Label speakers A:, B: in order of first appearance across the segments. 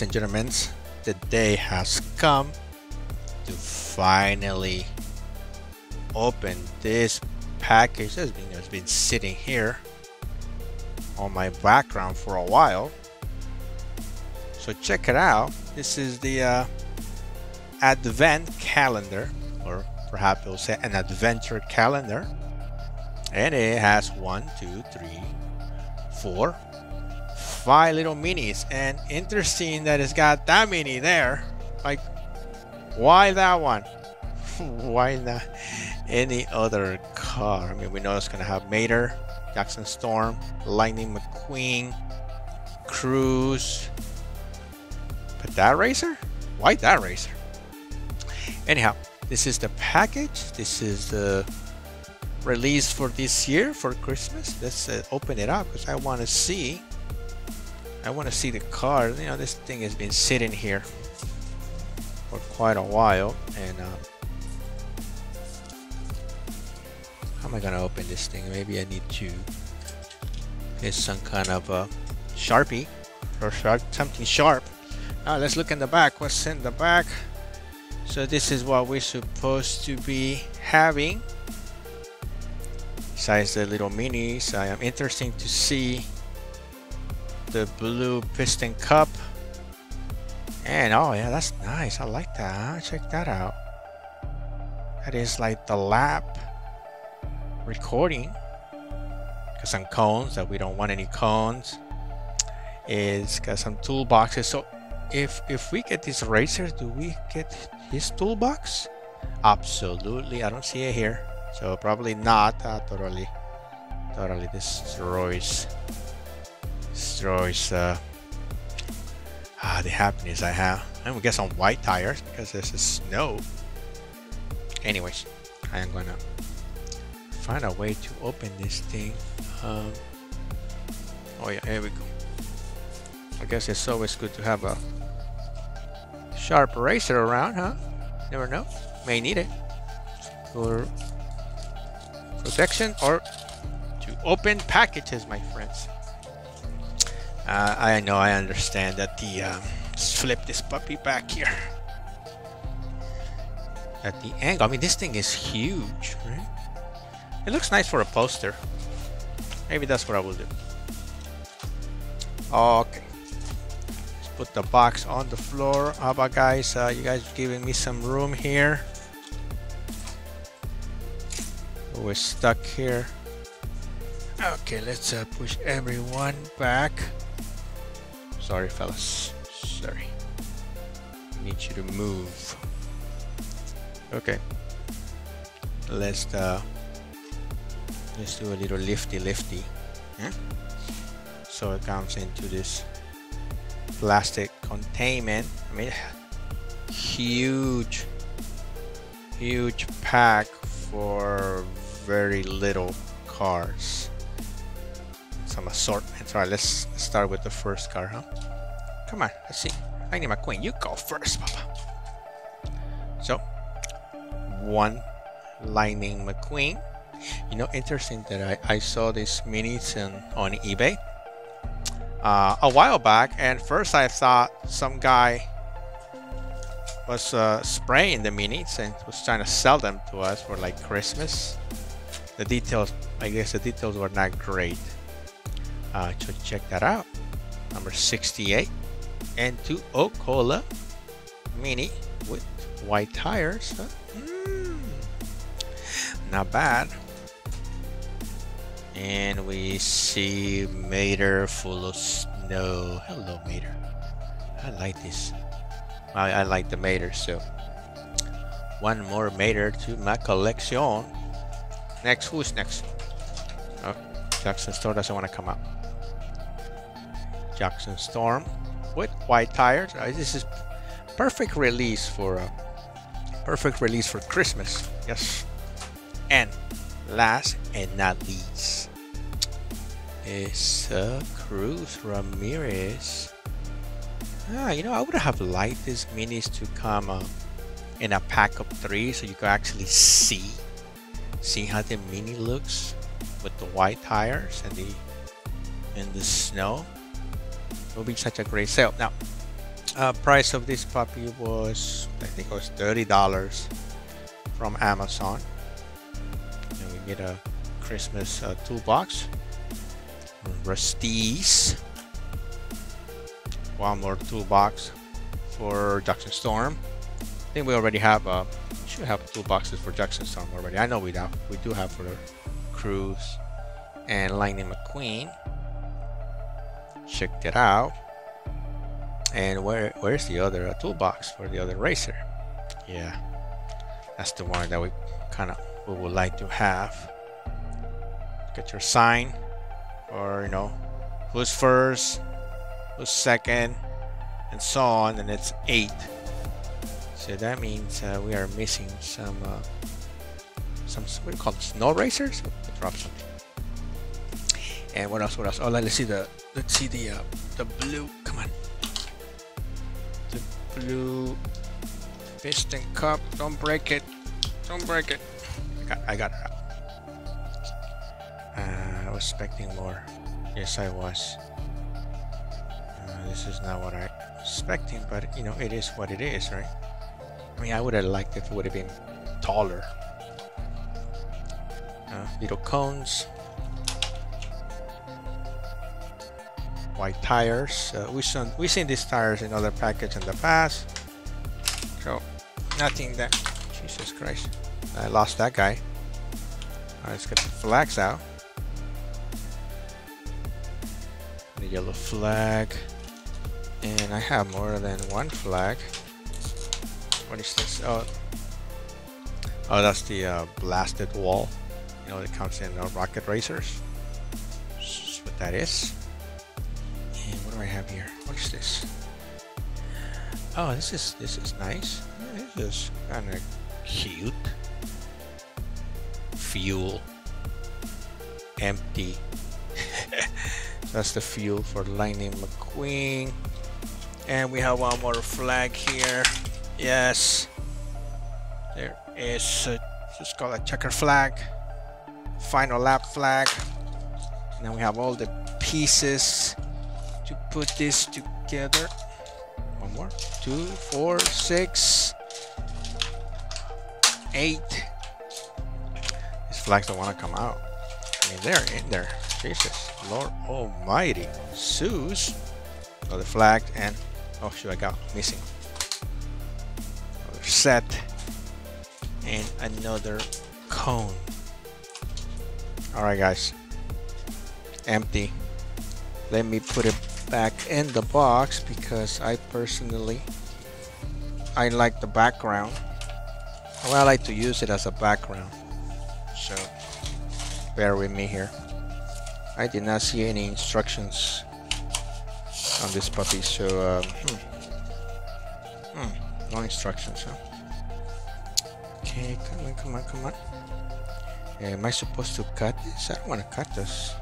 A: ladies and gentlemen, the day has come to finally open this package that's been, that's been sitting here on my background for a while. So check it out. This is the uh, advent calendar, or perhaps we'll say an adventure calendar. And it has one, two, three, four, five little minis. And interesting that it's got that many there. Like, why that one? why not any other car? I mean, we know it's to have Mater, Jackson Storm, Lightning McQueen, Cruz. But that racer? Why that racer? Anyhow, this is the package. This is the release for this year for Christmas. Let's uh, open it up because I want to see. I want to see the car. You know, this thing has been sitting here for quite a while, and uh, how am I gonna open this thing? Maybe I need to get some kind of a sharpie or sharp, something sharp. Now let's look in the back. What's in the back? So this is what we're supposed to be having besides the little minis I am interesting to see the blue piston cup. And oh yeah that's nice. I like that check that out. That is like the lap recording. Got some cones that we don't want any cones it's got some toolboxes. So if if we get this racer do we get his toolbox? Absolutely. I don't see it here. So probably not. Uh, totally. Totally destroys destroys uh, the happiness I have. And we get some white tires because this is snow. Anyways, I am gonna find a way to open this thing. Um, oh yeah, here we go. I guess it's always good to have a sharp eraser around, huh? Never know. May need it. for protection or to open packages, my friends. Uh, I know, I understand that the um, let's flip this puppy back here. At the angle, I mean, this thing is huge, right? It looks nice for a poster. Maybe that's what I will do. Okay. Let's put the box on the floor. How about guys? Uh, you guys giving me some room here? we're stuck here okay let's uh, push everyone back sorry fellas. Sorry. Need you to move. Okay. Let's uh let's do a little lifty lifty yeah? so it comes into this plastic containment. I mean huge huge pack for very little cars. Some assortments. Alright, let's start with the first car, huh? Come on, let's see. Lightning McQueen, you go first, Papa. So, one Lightning McQueen. You know, interesting that I, I saw these minis on, on eBay uh, a while back, and first I thought some guy was uh, spraying the minis and was trying to sell them to us for like Christmas the details I guess the details were not great uh, so check that out. Number 68 and two Ocola Mini with white tires. Mm, not bad. And we see Mater full of snow. Hello Mater I like this. I, I like the Mater so. One more Mater to my collection. Next, who's next? Oh, Jackson Storm doesn't want to come out. Jackson Storm with white tires. Uh, this is perfect release for uh, perfect release for Christmas. Yes. And last and not least is uh, Cruz Ramirez. Ah, you know, I would have liked these minis to come uh, in a pack of three so you could actually see See how the Mini looks with the white tires and the in the snow. Be such a great sale. Now, uh, price of this puppy was I think it was thirty dollars from Amazon. And we get a Christmas uh, toolbox. Rust-eze one more toolbox for Jackson Storm. I think we already have uh, should have toolboxes for Jackson Storm already. I know we have we do have for Cruz and Lightning McQueen check it out and where where's the other uh, toolbox for the other racer? Yeah, that's the one that we kind of we would like to have. Get your sign, or you know, who's first, who's second, and so on, and it's eight. So that means uh, we are missing some uh, some what do you call it, snow racers? Drop something. And what else? What else? Oh, let's see the let's see the uh, the blue. Come on the blue piston cup. Don't break it. Don't break it. I got, I got. Uh, I was expecting more. Yes, I was. Uh, this is not what I was expecting, but you know, it is what it is, right? I mean, I would have liked if it would have been taller. Uh, little cones. White tires. Uh, we seen we seen these tires in other packages in the past, so nothing that. Jesus Christ! I lost that guy. Let's get the flags out. The yellow flag, and I have more than one flag. What is this? Oh, oh, that's the uh, blasted wall. You know, it comes in uh, rocket racers. That's what that is. I have here? What is this? Oh, this is this is nice. This is kind of cute. Fuel. Empty. That's the fuel for Lightning McQueen. And we have one more flag here. Yes. There is a, just called a checker flag. Final lap flag. And then we have all the pieces to put this together. One more. Two, four, six, eight. These flags don't want to come out. I mean, they're in there. Jesus, Lord Almighty. Zeus. So the flag and oh shoot, I got missing. Another set and another cone. All right, guys. Empty. Let me put it back in the box because I personally I like the background. Well I like to use it as a background. So bear with me here. I did not see any instructions on this puppy so um, hmm. Hmm, no instructions huh? okay come on come on come on. Am I supposed to cut this? I don't want to cut this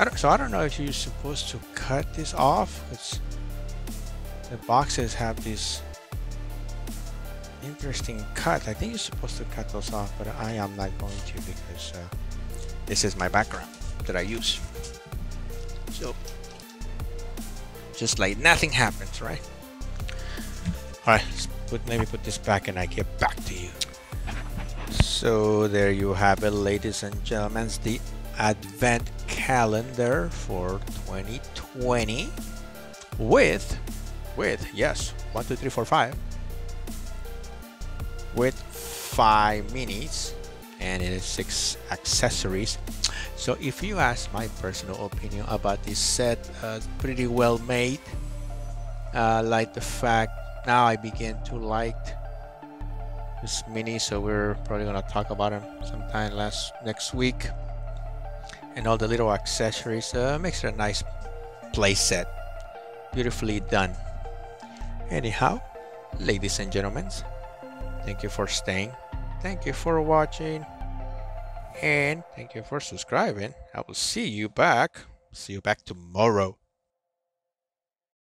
A: I don't, so I don't know if you're supposed to cut this off. It's, the boxes have this interesting cut. I think you're supposed to cut those off, but I am not going to because uh, this is my background that I use. So, just like nothing happens, right? Alright, put, maybe put this back and I get back to you. So there you have it, ladies and gentlemen, the advent calendar for 2020 with with yes one two three four five. With five minis and it is six accessories. So if you ask my personal opinion about this set uh, pretty well made. Uh, like the fact now I begin to like this mini so we're probably gonna talk about them sometime last next week and all the little accessories uh, makes it a nice play set beautifully done. Anyhow ladies and gentlemen thank you for staying. Thank you for watching. And thank you for subscribing. I will see you back. See you back tomorrow